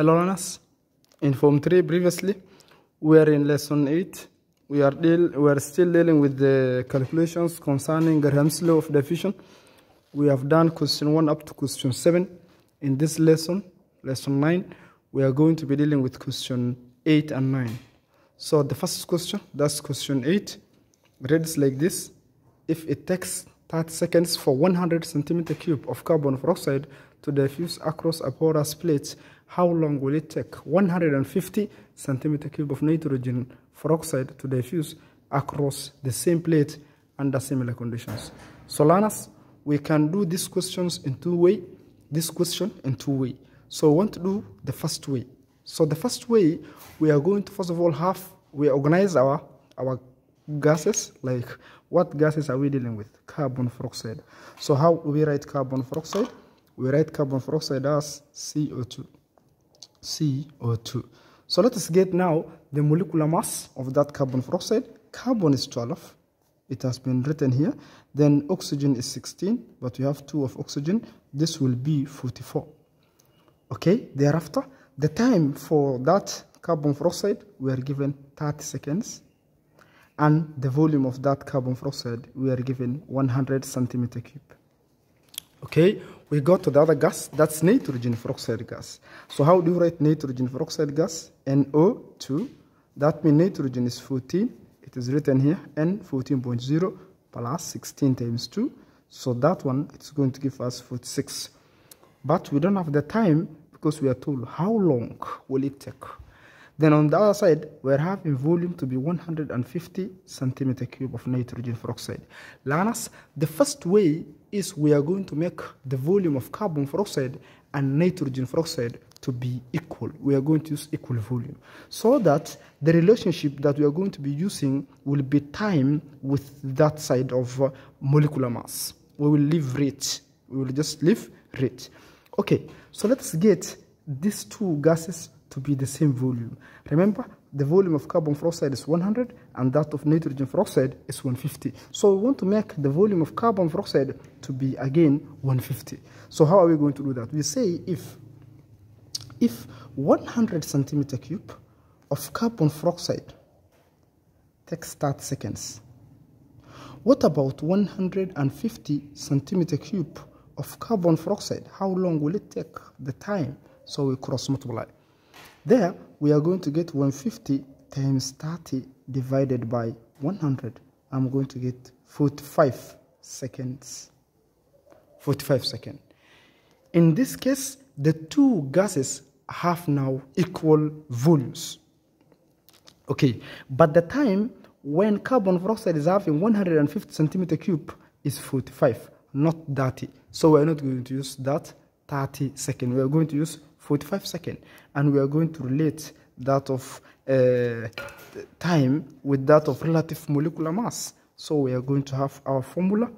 Hello learners. In Form 3 previously, we are in Lesson 8. We are, deal, we are still dealing with the calculations concerning Graham's law of diffusion. We have done question 1 up to question 7. In this lesson, Lesson 9, we are going to be dealing with question 8 and 9. So the first question, that's question 8, reads like this. If it takes 30 seconds for 100 centimeter cube of carbon dioxide to diffuse across a porous plate, how long will it take 150 centimeter cube of nitrogen peroxide to diffuse across the same plate under similar conditions? So learners, we can do these questions in two way, this question in two way. So we want to do the first way. So the first way, we are going to first of all have, we organize our, our gases, like what gases are we dealing with? Carbon dioxide. So how we write carbon dioxide? We write carbon dioxide as CO2. CO2. So let us get now the molecular mass of that carbon dioxide. Carbon is 12. It has been written here. Then oxygen is 16, but we have 2 of oxygen. This will be 44. Okay, thereafter, the time for that carbon dioxide, we are given 30 seconds. And the volume of that carbon dioxide, we are given 100 centimeter cube. Okay, we go to the other gas, that's nitrogen peroxide gas. So how do you write nitrogen peroxide gas? NO2. That means nitrogen is 14. It is written here, N 14.0 plus 16 times 2. So that one, it's going to give us 46. But we don't have the time because we are told how long will it take. Then on the other side, we're having volume to be 150 centimeter cube of nitrogen peroxide. Learners, the first way is we are going to make the volume of carbon dioxide and nitrogen peroxide to be equal. We are going to use equal volume. So that the relationship that we are going to be using will be time with that side of uh, molecular mass. We will leave rate. We will just leave rate. Okay, so let's get these two gases to be the same volume. Remember, the volume of carbon dioxide is 100 and that of nitrogen peroxide is 150. So we want to make the volume of carbon dioxide to be again 150. So how are we going to do that? We say if if 100 centimeter cube of carbon dioxide takes 30 seconds, what about 150 centimeter cube of carbon dioxide? How long will it take the time? So we cross multiply. There, we are going to get 150 times 30 divided by 100. I'm going to get 45 seconds. 45 seconds. In this case, the two gases have now equal volumes. Okay, but the time when carbon dioxide is having 150 centimeter cube is 45, not 30. So we're not going to use that 30 second. We are going to use 45 seconds and we are going to relate that of uh, time with that of relative molecular mass. So we are going to have our formula.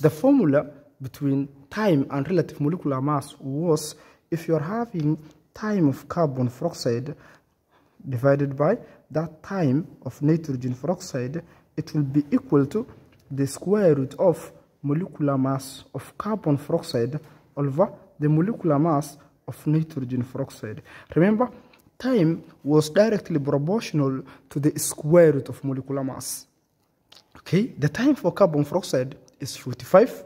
The formula between time and relative molecular mass was if you are having time of carbon dioxide divided by that time of nitrogen peroxide it will be equal to the square root of molecular mass of carbon dioxide over the molecular mass of nitrogen peroxide. Remember, time was directly proportional to the square root of molecular mass. Okay, the time for carbon dioxide is 45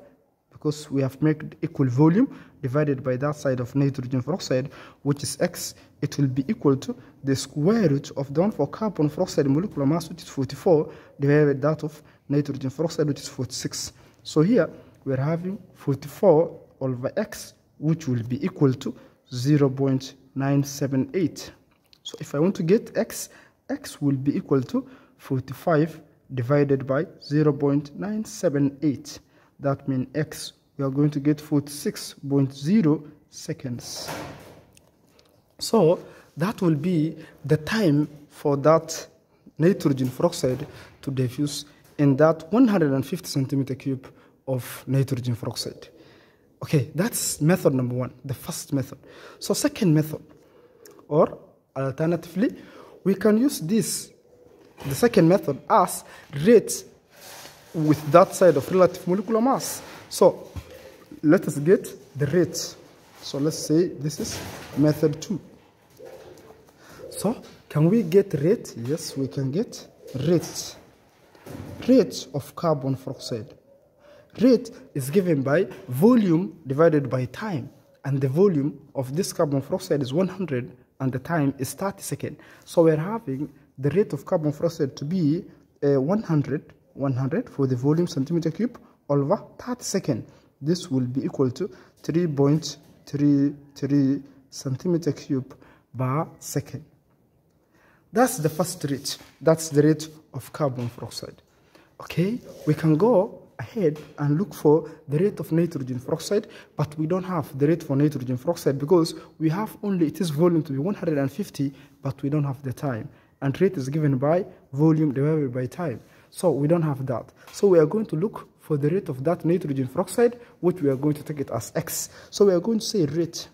because we have made equal volume divided by that side of nitrogen peroxide, which is x. It will be equal to the square root of the one for carbon dioxide molecular mass, which is 44, divided by that of nitrogen peroxide, which is 46. So here we are having 44 over x, which will be equal to 0.978. So if I want to get x, x will be equal to 45 divided by 0.978. That means x, we are going to get 46.0 seconds. So that will be the time for that nitrogen peroxide to diffuse in that 150 centimeter cube of nitrogen peroxide. Okay, that's method number one, the first method. So second method, or alternatively, we can use this, the second method, as rate with that side of relative molecular mass. So let us get the rate. So let's say this is method two. So, can we get rate? Yes, we can get rate. Rate of carbon dioxide. Rate is given by volume divided by time. And the volume of this carbon dioxide is 100 and the time is 30 seconds. So we're having the rate of carbon dioxide to be uh, 100, 100 for the volume centimeter cube over 30 seconds. This will be equal to 3.33 centimeter cube per second. That's the first rate. That's the rate of carbon dioxide. Okay, we can go ahead and look for the rate of nitrogen dioxide, but we don't have the rate for nitrogen dioxide because we have only its volume to be 150, but we don't have the time. And rate is given by volume divided by time. So we don't have that. So we are going to look for the rate of that nitrogen dioxide, which we are going to take it as x. So we are going to say rate.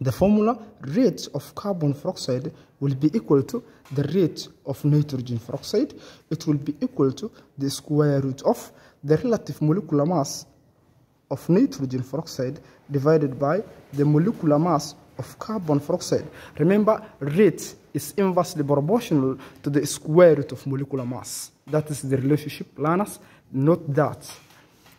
The formula rate of carbon dioxide will be equal to the rate of nitrogen dioxide. It will be equal to the square root of the relative molecular mass of nitrogen dioxide divided by the molecular mass of carbon dioxide. Remember, rate is inversely proportional to the square root of molecular mass. That is the relationship, learners. not that.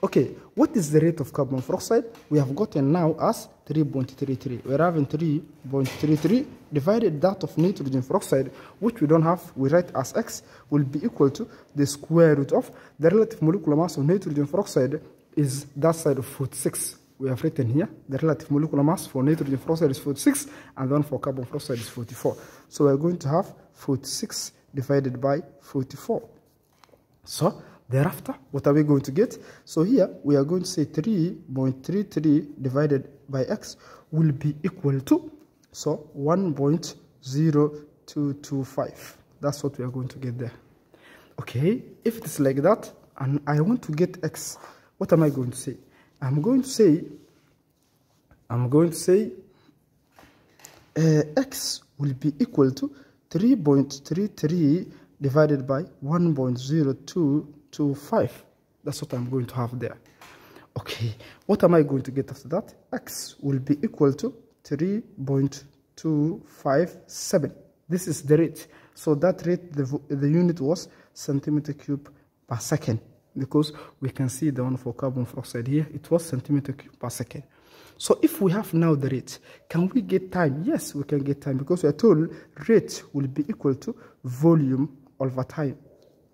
Okay, what is the rate of carbon dioxide? We have gotten now as 3.33. We're having 3.33 divided that of nitrogen dioxide, which we don't have, we write as x, will be equal to the square root of the relative molecular mass of nitrogen dioxide is that side of 46. We have written here, the relative molecular mass for nitrogen dioxide is 46, and then for carbon dioxide is 44. So we're going to have 46 divided by 44. So Thereafter, what are we going to get? So here, we are going to say 3.33 divided by x will be equal to, so 1.0225. That's what we are going to get there. Okay, if it's like that, and I want to get x, what am I going to say? I'm going to say, I'm going to say uh, x will be equal to 3.33 divided by 1.0225. That's what I'm going to have there. Okay, what am I going to get after that? X will be equal to 3.257. This is the rate. So that rate, the, the unit was centimeter cube per second because we can see the one for carbon dioxide here, it was centimeter cube per second. So if we have now the rate, can we get time? Yes, we can get time because we are told rate will be equal to volume over time.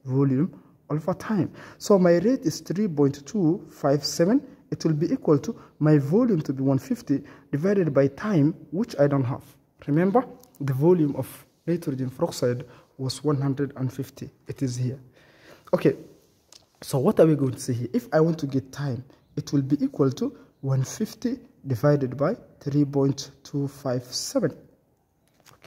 Volume over time. So my rate is 3.257. It will be equal to my volume to be 150 divided by time, which I don't have. Remember, the volume of nitrogen peroxide was 150. It is here. Okay, so what are we going to see here? If I want to get time, it will be equal to 150 divided by 3.257.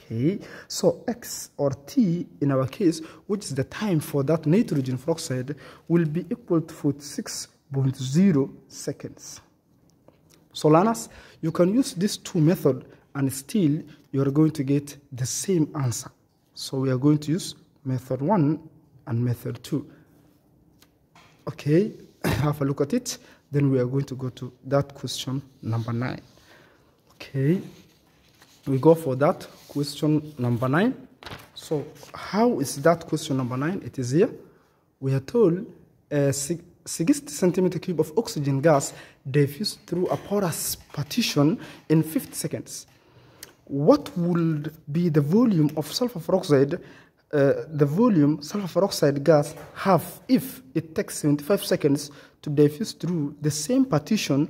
Okay, so x or t in our case, which is the time for that nitrogen dioxide, will be equal to 46.0 seconds. So learners, you can use these two methods and still you are going to get the same answer. So we are going to use method 1 and method 2. Okay, have a look at it. Then we are going to go to that question number 9. Okay, we go for that question number 9. So how is that question number 9? It is here. We are told a 60 centimeter cube of oxygen gas diffused through a porous partition in 50 seconds. What would be the volume of sulfur peroxide, uh, the volume sulfur peroxide gas have if it takes 75 seconds to diffuse through the same partition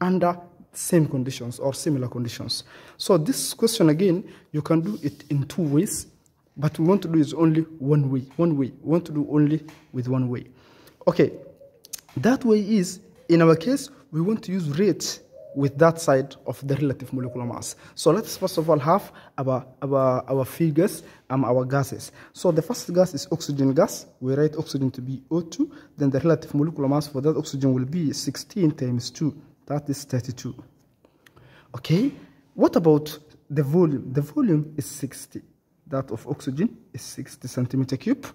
under same conditions or similar conditions. So this question again, you can do it in two ways, but we want to do is only one way, one way. We want to do only with one way. Okay, that way is, in our case, we want to use rate with that side of the relative molecular mass. So let's first of all have our, our, our figures and our gases. So the first gas is oxygen gas. We write oxygen to be O2. Then the relative molecular mass for that oxygen will be 16 times 2. That is 32. Okay, what about the volume? The volume is 60. That of oxygen is 60 centimeter cube.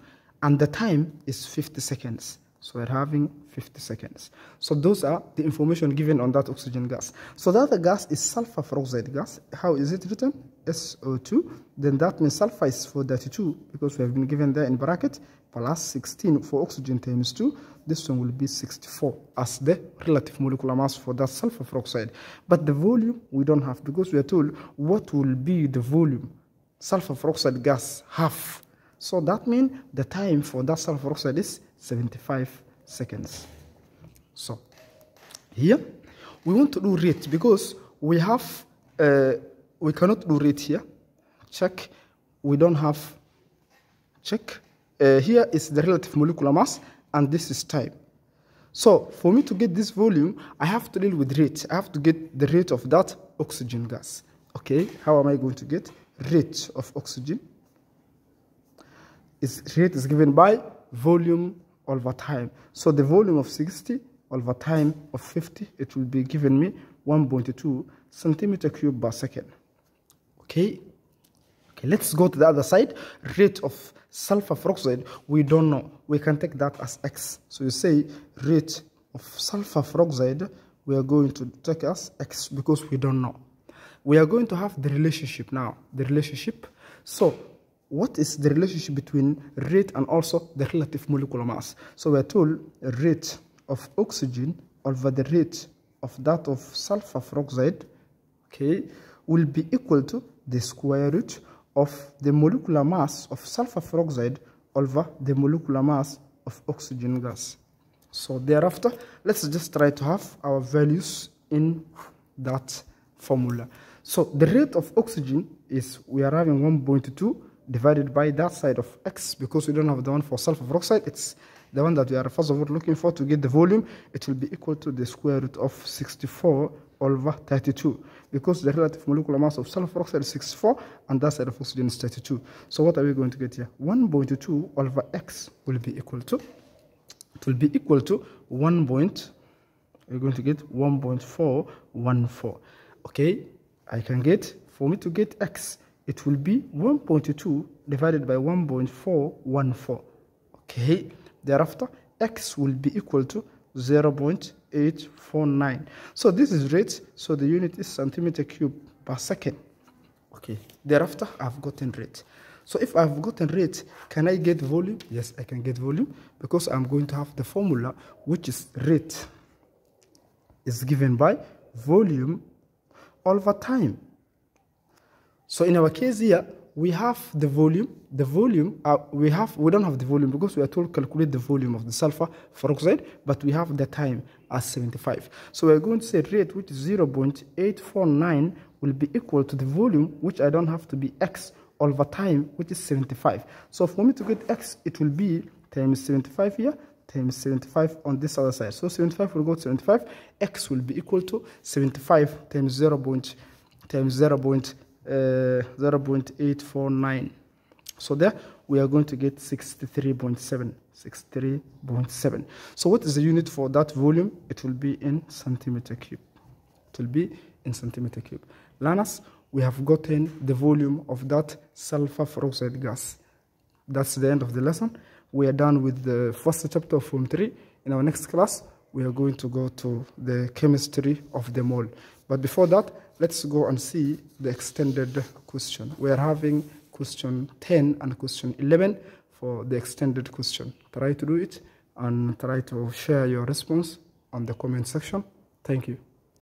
And the time is 50 seconds. So we're having 50 seconds. So those are the information given on that oxygen gas. So that the gas is sulfur peroxide gas. How is it written? SO2. Then that means sulfur is for 32 because we have been given there in bracket plus 16 for oxygen times 2. This one will be 64 as the relative molecular mass for that sulfur peroxide. But the volume we don't have because we are told what will be the volume sulfur peroxide gas half. So that means the time for that sulfur oxide is 75 seconds. So here we want to do rate because we have uh, we cannot do rate here. Check we don't have check uh, here is the relative molecular mass and this is time. So for me to get this volume, I have to deal with rate. I have to get the rate of that oxygen gas. Okay, how am I going to get rate of oxygen? Is rate is given by volume over time. So the volume of 60 over time of 50, it will be given me 1.2 centimeter cube per second. Okay. Okay, let's go to the other side. Rate of sulfur peroxide, we don't know. We can take that as x. So you say rate of sulfur peroxide, we are going to take as x because we don't know. We are going to have the relationship now. The relationship. So what is the relationship between rate and also the relative molecular mass? So we are told rate of oxygen over the rate of that of sulfur peroxide, okay, will be equal to the square root of the molecular mass of sulfur peroxide over the molecular mass of oxygen gas. So thereafter, let's just try to have our values in that formula. So the rate of oxygen is, we are having 1.2 divided by that side of x because we don't have the one for sulfur peroxide. It's the one that we are first of all looking for to get the volume. It will be equal to the square root of 64 over 32 because the relative molecular mass of sulfur peroxide is 64 and that side of oxygen is 32. So what are we going to get here? 1.2 over x will be equal to, it will be equal to 1. Point, we're going to get 1.414. Okay, I can get, for me to get x, it will be 1.2 divided by 1.414. Okay, thereafter, x will be equal to 0.849. So this is rate, so the unit is centimeter cube per second. Okay, thereafter, I've gotten rate. So if I've gotten rate, can I get volume? Yes, I can get volume because I'm going to have the formula, which is rate is given by volume over time. So in our case here, we have the volume. The volume, uh, we have, we don't have the volume because we are told to calculate the volume of the sulfur peroxide, but we have the time as 75. So we're going to say rate, which is 0.849, will be equal to the volume, which I don't have to be x over time, which is 75. So for me to get x, it will be times 75 here, times 75 on this other side. So 75 will go to 75. X will be equal to 75 times 0. Point, times 0. Uh, Uh, 0.849. So there we are going to get 63.7. 63.7. So what is the unit for that volume? It will be in centimeter cube. It will be in centimeter cube. lanas we have gotten the volume of that sulfur peroxide gas. That's the end of the lesson. We are done with the first chapter of Form 3. In our next class, we are going to go to the chemistry of the mole. But before that, let's go and see the extended question. We are having question 10 and question 11 for the extended question. Try to do it and try to share your response on the comment section. Thank you.